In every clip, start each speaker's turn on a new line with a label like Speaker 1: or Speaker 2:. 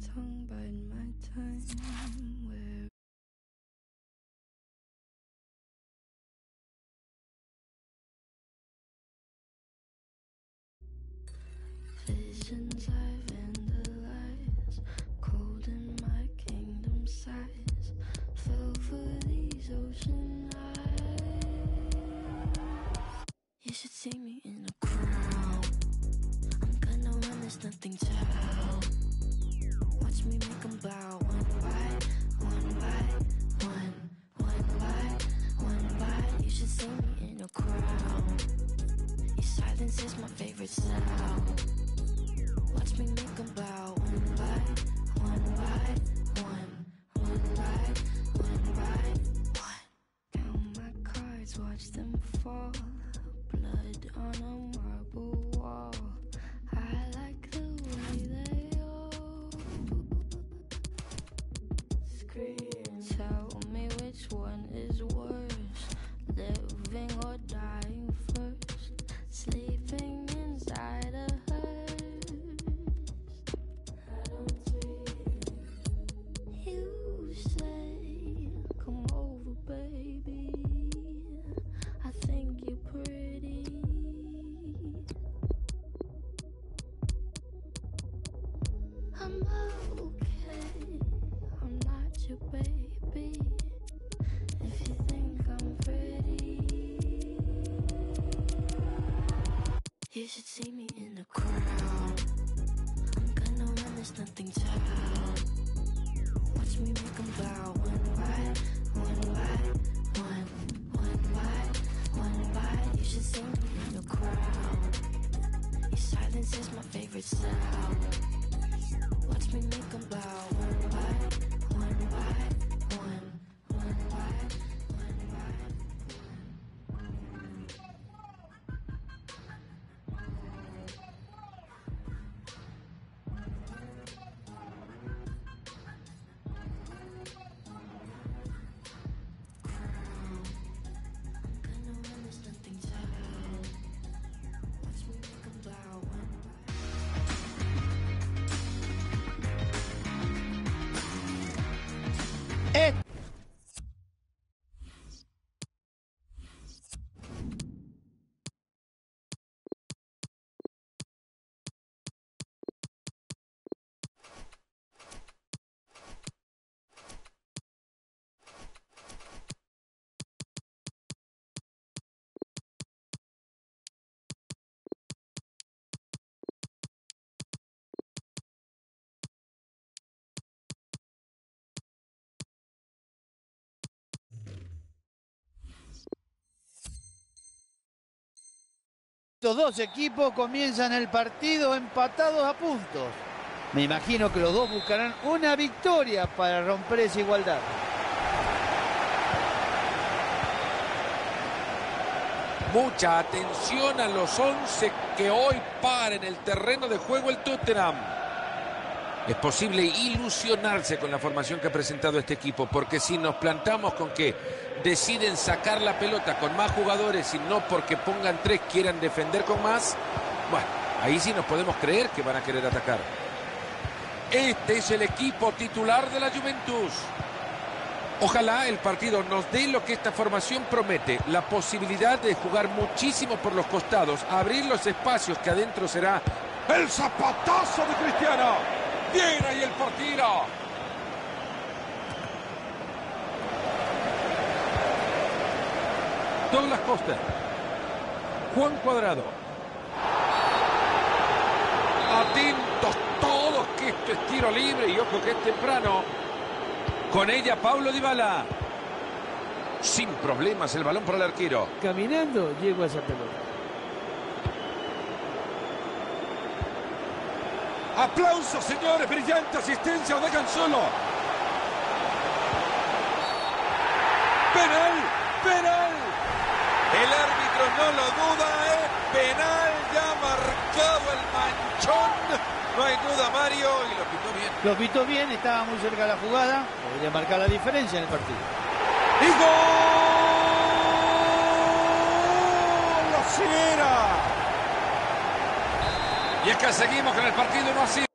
Speaker 1: tongue bite my time. Where visions I
Speaker 2: Estos dos equipos comienzan el partido empatados a puntos. Me imagino que los dos buscarán una victoria para romper esa igualdad.
Speaker 3: Mucha atención a los 11 que hoy para en el terreno de juego el Tottenham. Es posible ilusionarse con la formación que ha presentado este equipo, porque si nos plantamos con que deciden sacar la pelota con más jugadores y no porque pongan tres quieran defender con más, bueno, ahí sí nos podemos creer que van a querer atacar. Este es el equipo titular de la Juventus. Ojalá el partido nos dé lo que esta formación promete, la posibilidad de jugar muchísimo por los costados, abrir los espacios que adentro será el zapatazo de Cristiano. Bien ahí el partido. Douglas Costa. Juan Cuadrado. Atentos todos que esto es tiro libre y ojo que es temprano. Con ella Paulo Dybala. Sin problemas el balón para el arquero.
Speaker 2: Caminando llego a esa pelota.
Speaker 3: Aplausos, señores. Brillante asistencia. Dejan solo. Penal. Penal. El árbitro no lo duda. Es penal. Ya marcado el manchón. No hay duda, Mario. Y lo pitó bien.
Speaker 2: Lo pitó bien, estaba muy cerca de la jugada. Podría marcar la diferencia en el partido.
Speaker 3: ¡Y gol! ¡Así era! Y es que seguimos con el partido no así.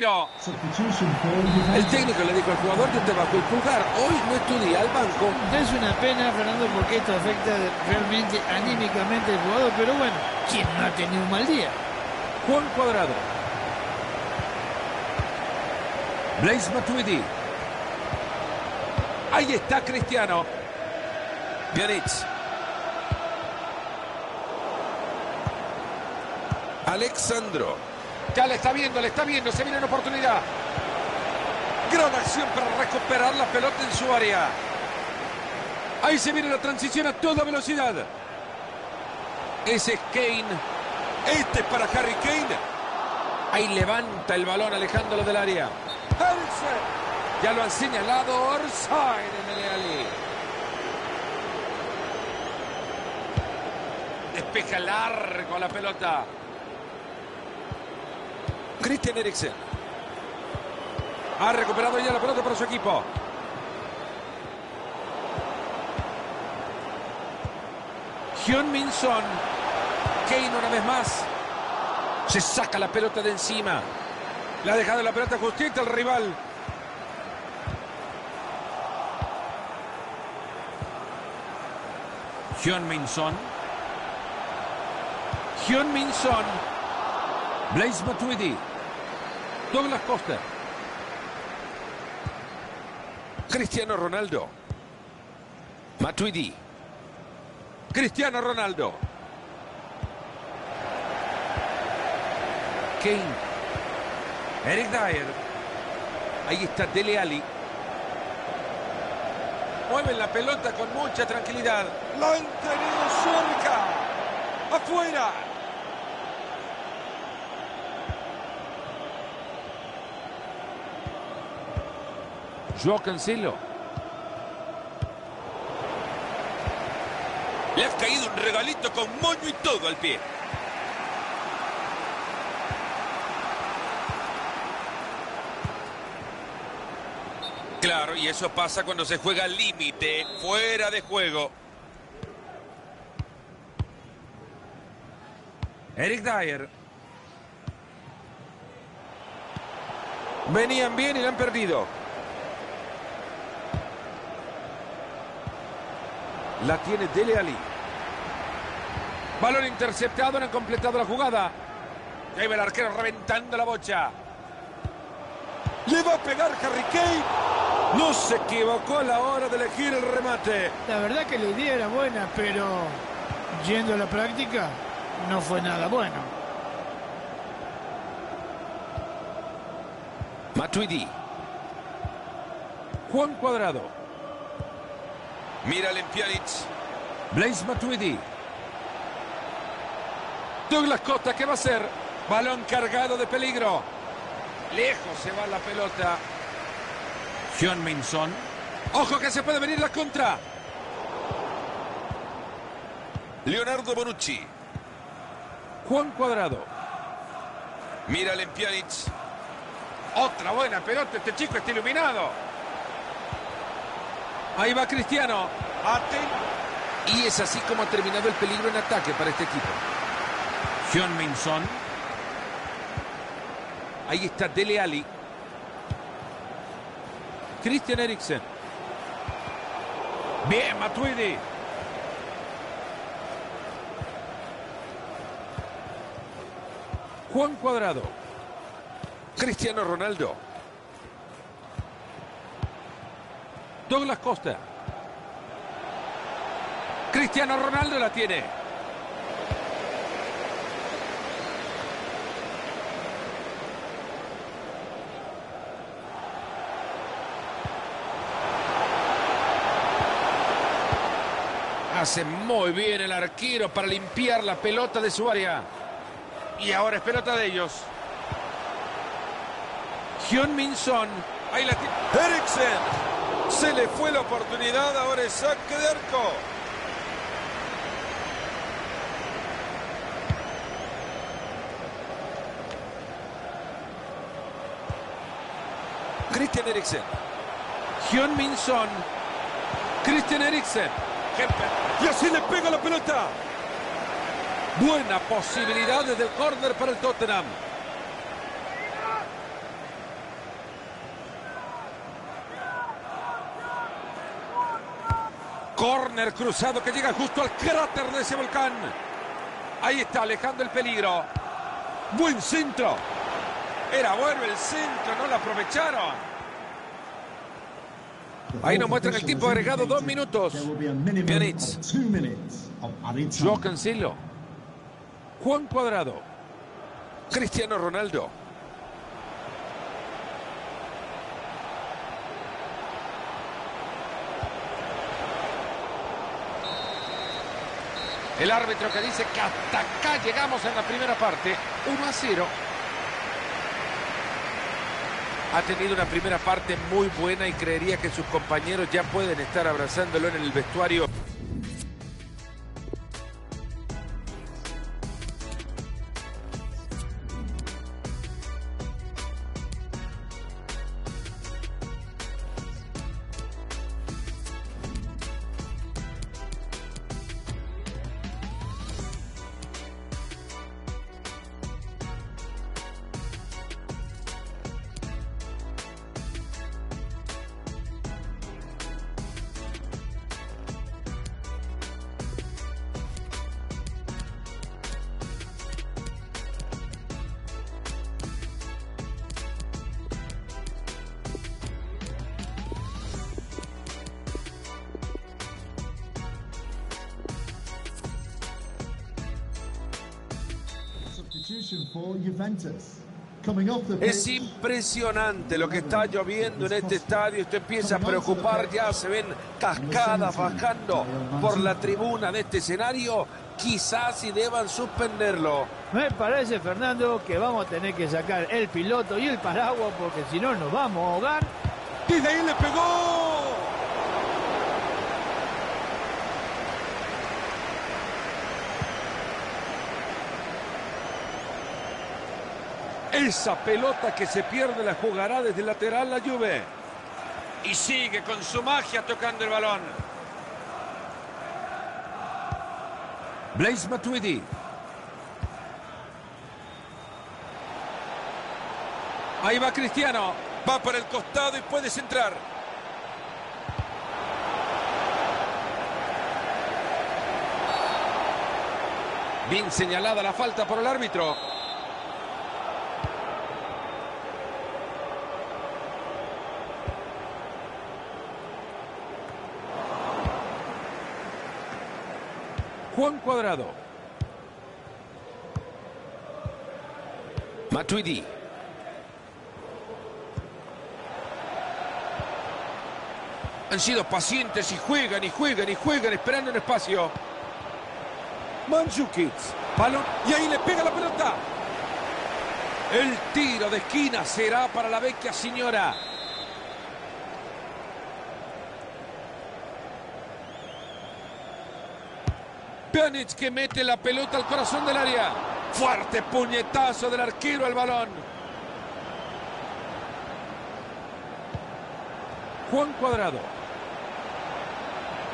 Speaker 3: El técnico le dijo al jugador que te bajó el pulgar. Hoy no es tu día al banco.
Speaker 2: Es una pena, Fernando, porque esto afecta realmente anímicamente al jugador. Pero bueno, ¿quién no ha tenido un mal día?
Speaker 3: Juan Cuadrado. Blaise Matuidi. Ahí está Cristiano. Pjanic. Alexandro. Ya le está viendo, le está viendo. Se viene una oportunidad. Gran acción para recuperar la pelota en su área. Ahí se viene la transición a toda velocidad. Ese es Kane. Este es para Harry Kane. Ahí levanta el balón alejándolo del área. Ya lo han señalado Orsay Meleali. Despeja largo la pelota. Christian Eriksen. Ha recuperado ya la pelota para su equipo. Hyun Min Son. Kane una vez más. Se saca la pelota de encima. Le ha dejado la pelota justita al rival. Hyun Min Son. Hyun Min. Blaise Matuidi. Douglas Costa. Cristiano Ronaldo. Matuidi. Cristiano Ronaldo. Kane. Eric Dyer. Ahí está Dele Alli. Mueven la pelota con mucha tranquilidad. Lo han tenido cerca. Afuera. Joao Cancelo. Le ha caído un regalito con moño y todo al pie. Claro, y eso pasa cuando se juega al límite, fuera de juego. Eric Dyer. Venían bien y la han perdido. La tiene Dele Ali. Balón interceptado, no han completado la jugada. Ahí va el arquero reventando la bocha. Le va a pegar Harry Kane. No se equivocó a la hora de elegir el remate.
Speaker 2: La verdad que la idea era buena, pero yendo a la práctica no fue nada bueno.
Speaker 3: Matuidi. Juan Cuadrado. Mira Pjanic. Blaise Matuidi. Douglas Costa, ¿qué va a hacer? Balón cargado de peligro. Lejos se va la pelota. Hyun Min Son. Ojo que se puede venir la contra. Leonardo Bonucci. Juan Cuadrado. Mira Pjanic. Otra buena pelota. Este chico está iluminado. Ahí va Cristiano. Y es así como ha terminado el peligro en ataque para este equipo. Hyun Min Son. Ahí está Dele Ali. Christian Eriksen. Bien, Matuidi. Juan Cuadrado. Cristiano Ronaldo. Douglas Costa. Cristiano Ronaldo la tiene. Hace muy bien el arquero para limpiar la pelota de su área. Y ahora es pelota de ellos. Hyun Min Son. Ahí la tiene. Eriksen. Se le fue la oportunidad. Ahora es de arco. Christian Eriksen. Hyun Min Son. Christian Eriksen. Y así le pega la pelota. Buena posibilidad desde el córner para el Tottenham. Corner cruzado que llega justo al cráter de ese volcán. Ahí está, alejando el peligro. Buen centro. Era bueno el centro, no lo aprovecharon. Ahí nos muestran el tiempo agregado, dos minutos. Pjanic. Joao Cancelo. Juan Cuadrado. Cristiano Ronaldo. El árbitro que dice que hasta acá llegamos en la primera parte. 1 a 0. Ha tenido una primera parte muy buena y creería que sus compañeros ya pueden estar abrazándolo en el vestuario. Es impresionante lo que está lloviendo en este estadio. Esto empieza a preocupar. Ya se ven cascadas bajando por la tribuna de este escenario. Quizás si deban suspenderlo.
Speaker 2: Me parece, Fernando, que vamos a tener que sacar el piloto y el paraguas porque si no nos vamos a ahogar.
Speaker 3: Desde ahí le pegó. Esa pelota que se pierde la jugará desde el lateral la Juve. Y sigue con su magia tocando el balón. Blaise Matuidi. Ahí va Cristiano. Va por el costado y puede centrar. Bien señalada la falta por el árbitro. Juan Cuadrado. Matuidi. Han sido pacientes y juegan y juegan y juegan esperando un espacio. Mandzukic. Palo. Y ahí le pega la pelota. El tiro de esquina será para la vecchia señora. Que mete la pelota al corazón del área. Fuerte puñetazo del arquero al balón. Juan Cuadrado.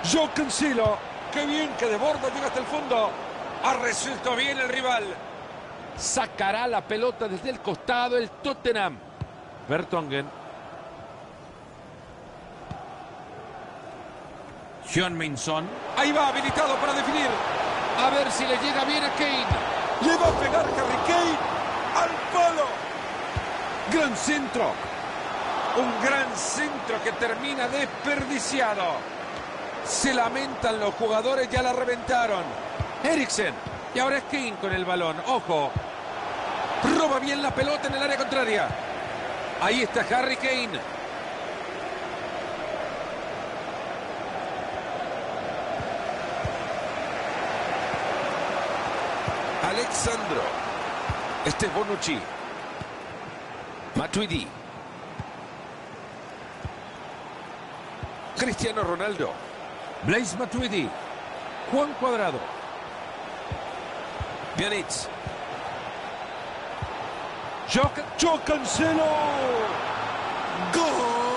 Speaker 3: Joe Cancelo. Qué bien que de bordo llega hasta el fondo. Ha resuelto bien el rival. Sacará la pelota desde el costado el Tottenham. Bertongen. John Minson. Ahí va, habilitado para definir. A ver si le llega bien a Kane. Le va a pegar Harry Kane al palo. Gran centro. Un gran centro que termina desperdiciado. Se lamentan los jugadores, ya la reventaron. Eriksen. Y ahora es Kane con el balón. Ojo. Roba bien la pelota en el área contraria. Ahí está Harry Kane. Alexandro. Este es. Matuidi. Cristiano Ronaldo. Blaise Matuidi. Juan Cuadrado. Pjanic. Joe Cancelo. ¡Gol!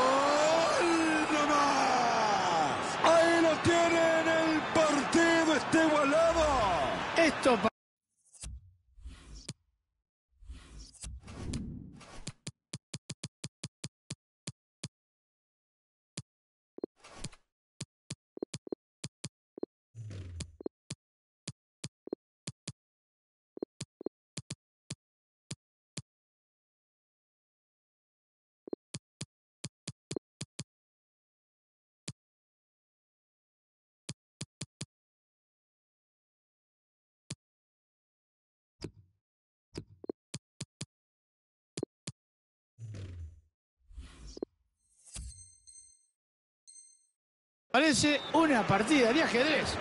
Speaker 2: Parece una partida de ajedrez.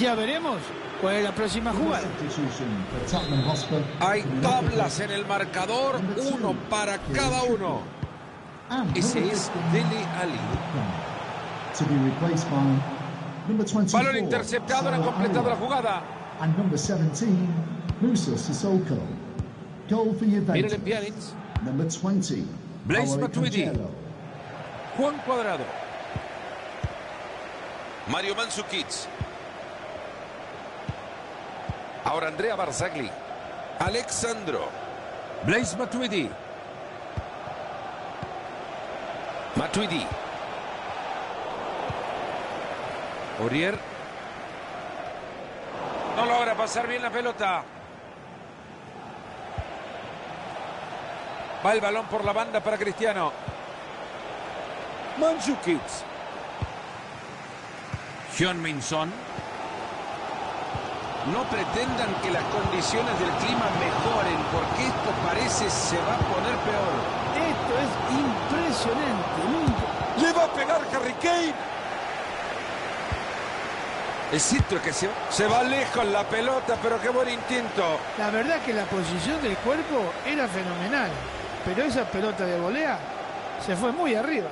Speaker 2: Ya veremos cuál es la próxima jugada.
Speaker 3: Hay tablas en el marcador, uno para cada uno. Ese es
Speaker 4: 15,
Speaker 3: Dele Ali.
Speaker 4: To be replaced by number 24.
Speaker 3: Balón interceptado, han completado la jugada.
Speaker 4: And number 17, Musa Sissoko. Goal for
Speaker 3: Miren
Speaker 4: Juventus.
Speaker 3: Pjanic,
Speaker 4: Number 20,
Speaker 3: Blaise Matuidi. Juan Cuadrado. Mario Mandzukic. Ahora Andrea Barzagli. Alexandro. Blaise Matuidi. Matuidi. Aurier. No logra pasar bien la pelota. Va el balón por la banda para Cristiano. Mandzukic. John Minson. No pretendan que las condiciones del clima mejoren, porque esto parece se va a poner peor.
Speaker 2: Esto es impresionante. Nunca-
Speaker 3: ¡Le va a pegar Harry Kane! El sitio que se, se va lejos la pelota, pero qué buen intento.
Speaker 2: La verdad que la posición del cuerpo era fenomenal. Pero esa pelota de volea se fue muy arriba.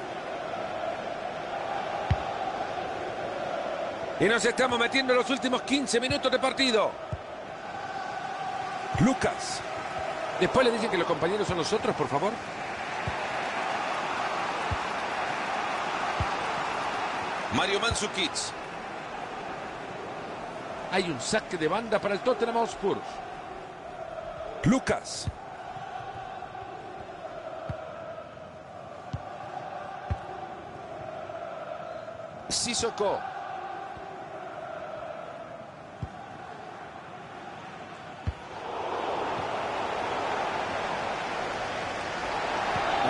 Speaker 3: Y nos estamos metiendo en los últimos 15 minutos de partido. Lucas. Después le dicen que los compañeros son los otros, por favor. Mario Mandzukic. Hay un saque de banda para el Tottenham Hotspur. Lucas. Sissoko.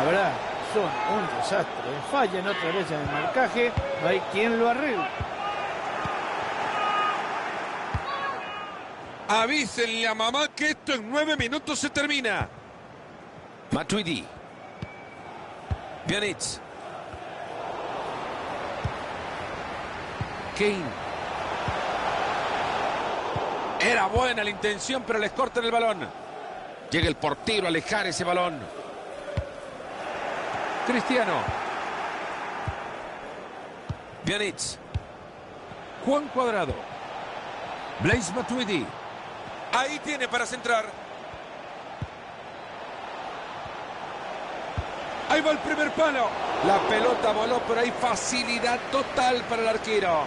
Speaker 2: La verdad, son un desastre. Fallan otra vez en el marcaje. No hay quien lo arregle.
Speaker 3: Avísenle a mamá que esto en nueve minutos se termina. Matuidi. Pjanic. Kane. Era buena la intención, pero les cortan el balón. Llega el portero a alejar ese balón. Cristiano. Pjanic. Juan Cuadrado. Blaise Matuidi. Ahí tiene para centrar. Ahí va el primer palo. La pelota voló, pero hay facilidad total para el arquero.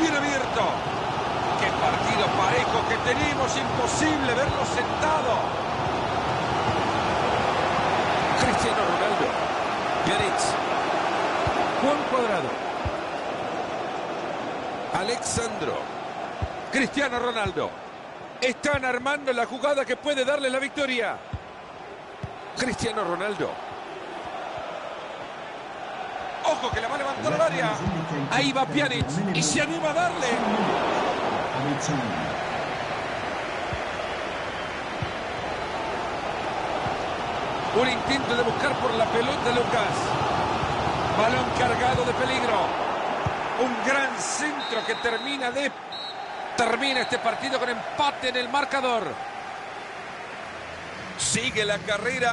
Speaker 3: Bien abierto. Qué partido parejo que tenemos. Imposible verlo sentado. Cristiano Ronaldo. Pjanic. Juan Cuadrado. Alexandro. Cristiano Ronaldo. Están armando la jugada que puede darle la victoria. Cristiano Ronaldo. Ojo que la va a levantar al área. Ahí va Pjanic y se anima a darle. Un intento de buscar por la pelota Lucas. Balón cargado de peligro. Un gran centro que termina de... Termina este partido con empate en el marcador. Sigue la carrera.